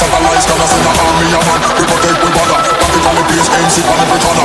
above me, satellite scanners in the army, a man. We protect, we bother. Practically base, MC on every corner